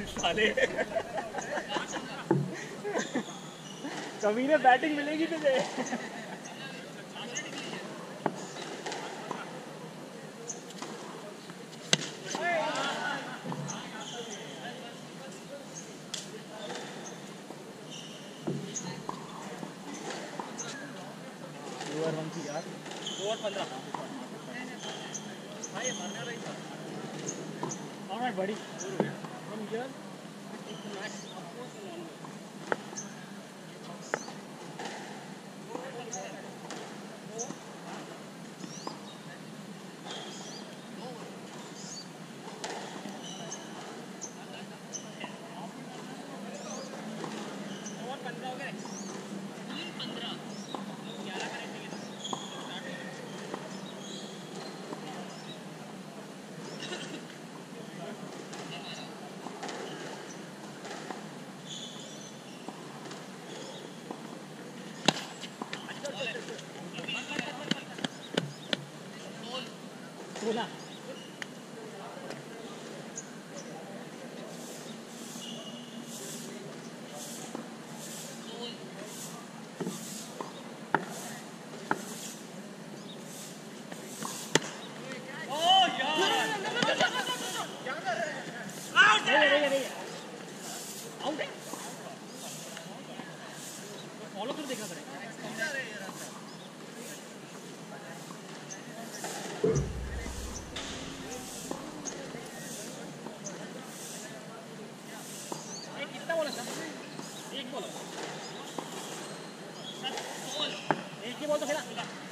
साले। कभी ने बैटिंग मिलेगी तुझे। पंद्रह भाई मरने रही था। ऑलराइट बड़ी Indian, 行き戻せな。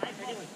Bye,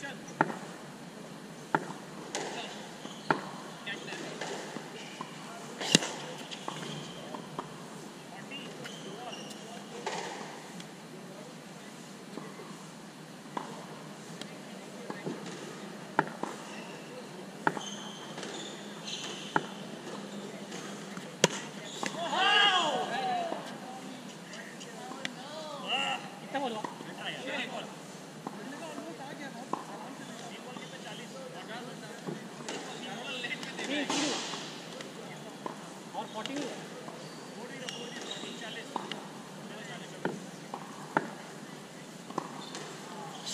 Good job.